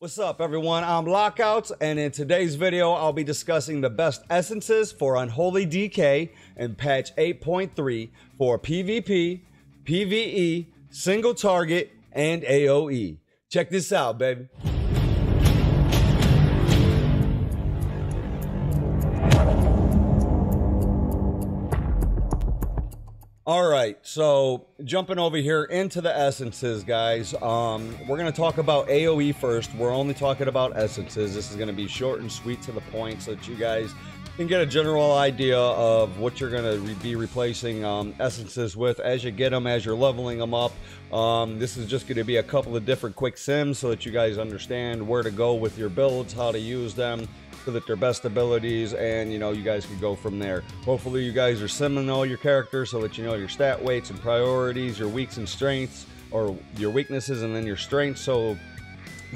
What's up, everyone? I'm LockOutz, and in today's video, I'll be discussing the best essences for Unholy DK and patch 8.3 for PvP, PvE, single target, and AoE. Check this out, baby. All right, so jumping over here into the essences, guys. Um, we're gonna talk about AOE first. We're only talking about essences. This is gonna be short and sweet to the point, so that you guys can get a general idea of what you're gonna re- be replacing um, essences with as you get them, as you're leveling them up. Um, this is just gonna be a couple of different quick sims so that you guys understand where to go with your builds, how to use them so that their best abilities and you know you guys can go from there hopefully you guys are simming all your characters so that you know your stat weights and priorities your weaks and strengths or your weaknesses and then your strengths so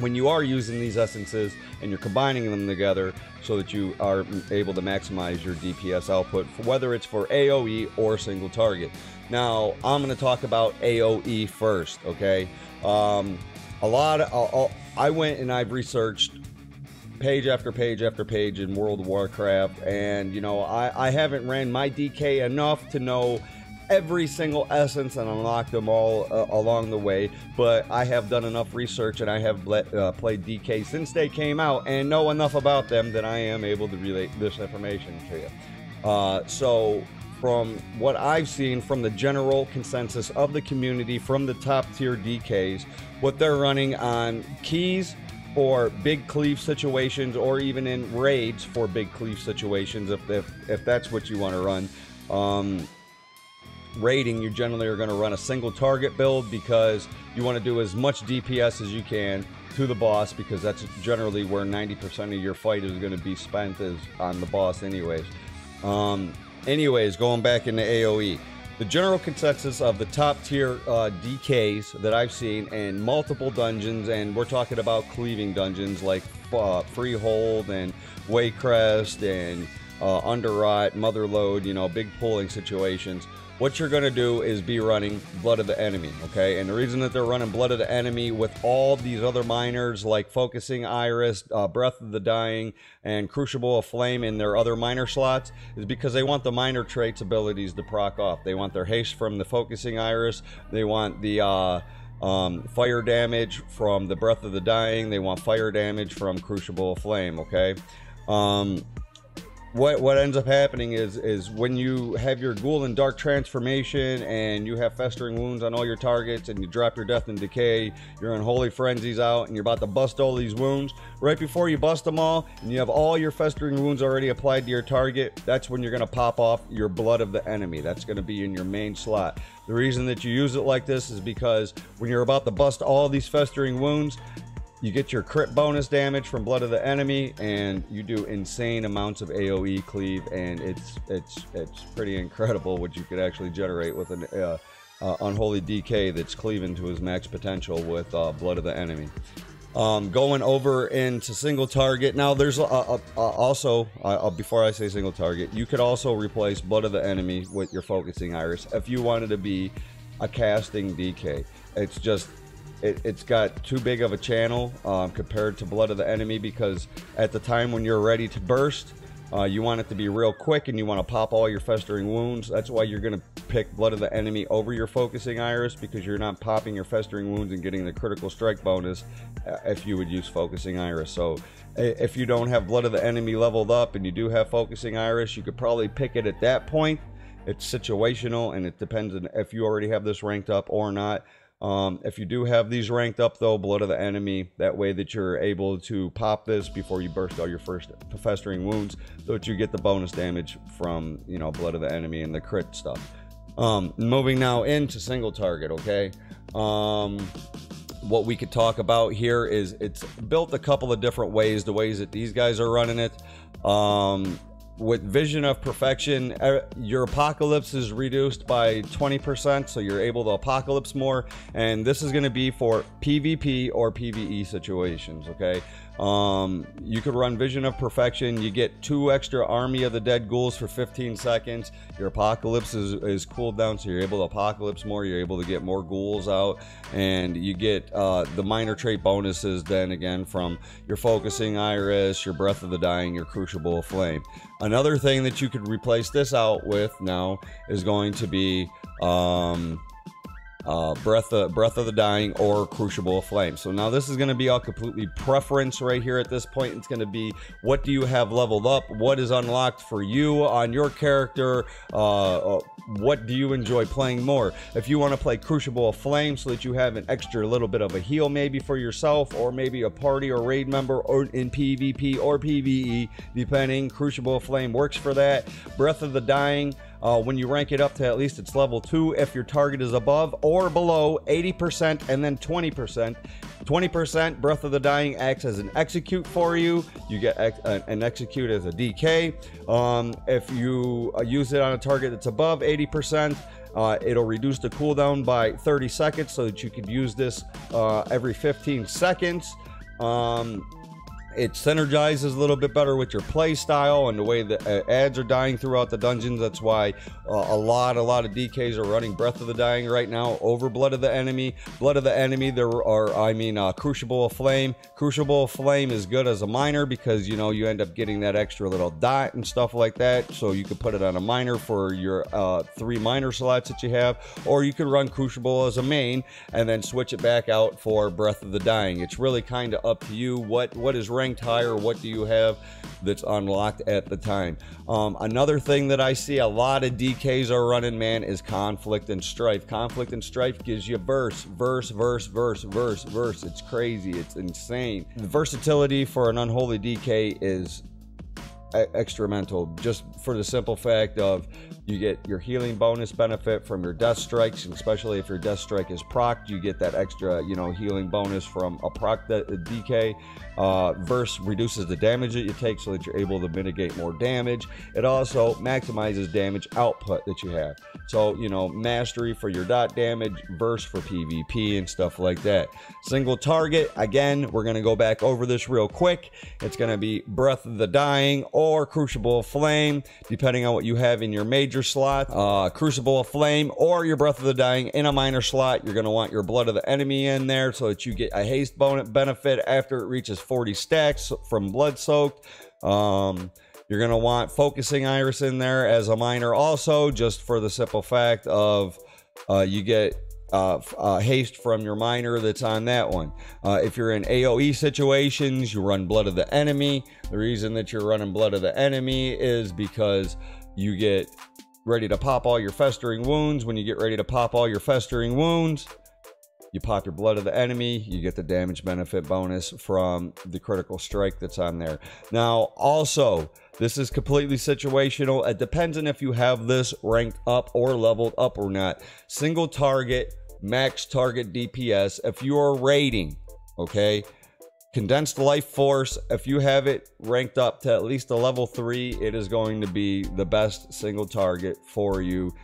when you are using these essences and you're combining them together so that you are able to maximize your DPS output, whether it's for AoE or single target. Now, I'm going to talk about AoE first, okay? Um, a lot of, I went and I've researched page after page after page in World of Warcraft, and you know, I, I haven't ran my DK enough to know every single essence and unlock them all uh, along the way. But I have done enough research and I have uh, played DK since they came out and know enough about them that I am able to relate this information to you. Uh, so, from what I've seen from the general consensus of the community, from the top tier DKs, what they're running on keys for big cleave situations or even in raids for big cleave situations if, if, if that's what you want to run. Um, raiding, you generally are going to run a single target build because you want to do as much DPS as you can to the boss because that's generally where 90% of your fight is going to be spent is on the boss anyways. Um, anyways, going back into AoE the general consensus of the top tier uh, DKs that I've seen in multiple dungeons, and we're talking about cleaving dungeons like uh, Freehold and Waycrest and uh, Underrot, Motherlode, you know, big pulling situations what you're going to do is be running Blood of the Enemy, okay? And the reason that they're running Blood of the Enemy with all these other minors like Focusing Iris, uh, Breath of the Dying, and Crucible of Flame in their other minor slots is because they want the minor traits abilities to proc off. They want their haste from the Focusing Iris, they want the uh, um, fire damage from the Breath of the Dying, they want fire damage from Crucible of Flame, okay? Um, what what ends up happening is is when you have your ghoul and dark transformation and you have festering wounds on all your targets and you drop your death and decay your unholy frenzies out and you're about to bust all these wounds right before you bust them all and you have all your festering wounds already applied to your target that's when you're going to pop off your blood of the enemy. That's going to be in your main slot. The reason that you use it like this is because when you're about to bust all these festering wounds you get your crit bonus damage from blood of the enemy, and you do insane amounts of AOE cleave, and it's it's it's pretty incredible what you could actually generate with an uh, uh, unholy DK that's cleaving to his max potential with uh, blood of the enemy. Um, going over into single target. Now, there's also, uh, before I say single target, you could also replace Blood of the Enemy with your Focusing Iris if you wanted to be a casting DK. It's just it, has got too big of a channel um, compared to Blood of the Enemy because at the time when you're ready to burst, uh, you want it to be real quick and you want to pop all your festering wounds. That's why you're going to pick Blood of the Enemy over your Focusing Iris because you're not popping your festering wounds and getting the critical strike bonus uh, if you would use Focusing Iris. So if you don't have Blood of the Enemy leveled up and you do have Focusing Iris, you could probably pick it at that point. It's situational and it depends on if you already have this ranked up or not. Um, if you do have these ranked up though, Blood of the Enemy, that way that you're able to pop this before you burst all your first festering wounds, so that you get the bonus damage from, you know, Blood of the Enemy and the crit stuff. Um, moving now into single target, okay? Um, what we could talk about here is it's built a couple of different ways, the ways that these guys are running it. Um, with Vision of Perfection, your apocalypse is reduced by 20%, so you're able to apocalypse more. And this is going to be for PvP or PvE situations, okay? Um, you could run Vision of Perfection. You get two extra Army of the Dead ghouls for 15 seconds. Your Apocalypse is, is cooled down, so you're able to Apocalypse more. You're able to get more ghouls out, and you get uh, the minor trait bonuses then again from your Focusing Iris, your Breath of the Dying, your Crucible of Flame. Another thing that you could replace this out with now is going to be. Um, uh, Breath of Breath of the Dying or Crucible of Flame. So now this is going to be all completely preference right here at this point. It's going to be what do you have leveled up, what is unlocked for you on your character, uh, uh, what do you enjoy playing more. If you want to play Crucible of Flame so that you have an extra little bit of a heal maybe for yourself or maybe a party or raid member or in PvP or PvE, depending. Crucible of Flame works for that. Breath of the Dying uh, when you rank it up to at least its level 2 if your target is above or below 80% and then 20%. 20% Breath of the Dying acts as an execute for you. You get ex- uh, an execute as a DK. Um, if you uh, use it on a target that's above 80%, uh, it'll reduce the cooldown by 30 seconds so that you could use this uh, every 15 seconds. Um, it synergizes a little bit better with your play style and the way the uh, adds are dying throughout the dungeons. That's why uh, a lot, a lot of DKs are running Breath of the Dying right now over Blood of the Enemy. Blood of the Enemy, there are, I mean, uh, Crucible of Flame. Crucible of Flame is good as a minor because, you know, you end up getting that extra little dot and stuff like that. So you could put it on a minor for your uh, three minor slots that you have, or you could run Crucible as a main and then switch it back out for Breath of the Dying. It's really kind of up to you. What What is higher? What do you have that's unlocked at the time? Um, another thing that I see a lot of DKs are running, man, is conflict and strife. Conflict and strife gives you verse, verse, verse, verse, verse, verse. It's crazy. It's insane. The versatility for an unholy DK is extra mental just for the simple fact of you get your healing bonus benefit from your death strikes and especially if your death strike is proc you get that extra you know healing bonus from a proc that dk uh, verse reduces the damage that you take so that you're able to mitigate more damage. It also maximizes damage output that you have. So you know mastery for your dot damage verse for pvp and stuff like that. Single target again we're going to go back over this real quick. It's going to be breath of the dying or or Crucible of Flame, depending on what you have in your major slot. Uh, Crucible of Flame or your Breath of the Dying in a minor slot. You're going to want your Blood of the Enemy in there so that you get a haste bonus benefit after it reaches 40 stacks from Blood Soaked. Um, you're going to want Focusing Iris in there as a minor also, just for the simple fact of uh, you get uh, uh, haste from your minor that's on that one. Uh, if you're in AoE situations, you run Blood of the Enemy. The reason that you're running Blood of the Enemy is because you get ready to pop all your festering wounds. When you get ready to pop all your festering wounds, you pop your blood of the enemy, you get the damage benefit bonus from the critical strike that's on there. Now, also, this is completely situational. It depends on if you have this ranked up or leveled up or not. Single target max target DPS. If you are raiding, okay, condensed life force, if you have it ranked up to at least a level three, it is going to be the best single target for you.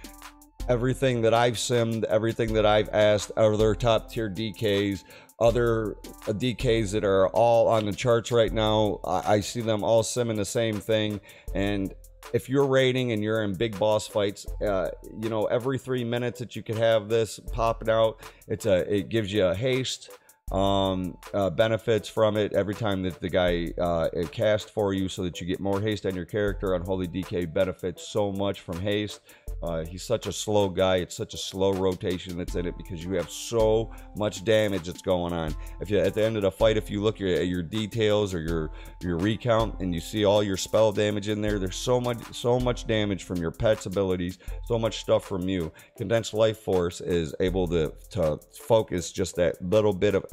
Everything that I've simmed, everything that I've asked other top tier DKs, other DKs that are all on the charts right now, I, see them all simming the same thing. And if you're raiding and you're in big boss fights, uh, you know every three minutes that you could have this popping out, it's a it gives you a haste um, uh, benefits from it every time that the guy uh, cast for you, so that you get more haste on your character. Unholy DK benefits so much from haste. Uh, he's such a slow guy. It's such a slow rotation that's in it because you have so much damage that's going on. If you at the end of the fight, if you look at your details or your your recount and you see all your spell damage in there, there's so much so much damage from your pet's abilities, so much stuff from you. Condensed life force is able to to focus just that little bit of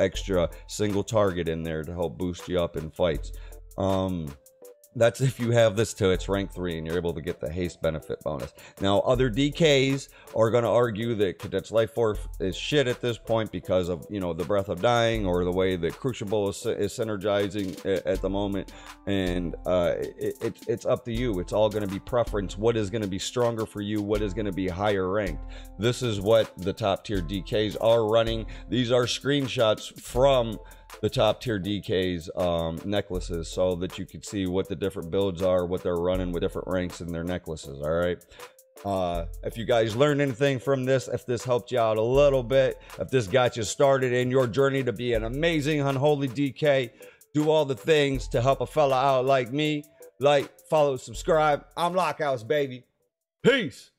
single target in there to help boost you up in fights. Um, That's if you have this to its rank three and you're able to get the haste benefit bonus. Now, other DKs are going to argue that Condensed Life Force is shit at this point because of you know the Breath of Dying or the way that Crucible is, is synergizing at the moment, and uh, it, it, it's up to you. It's all going to be preference. What is going to be stronger for you? What is going to be higher ranked? This is what the top tier DKs are running. These are screenshots from the top tier DKs um, necklaces so that you can see what the different builds are, what they're running with different ranks in their necklaces. All right. Uh, if you guys learned anything from this, if this helped you out a little bit, if this got you started in your journey to be an amazing unholy DK, do all the things to help a fella out like me. Like, follow, subscribe. I'm LockOutz, baby. Peace.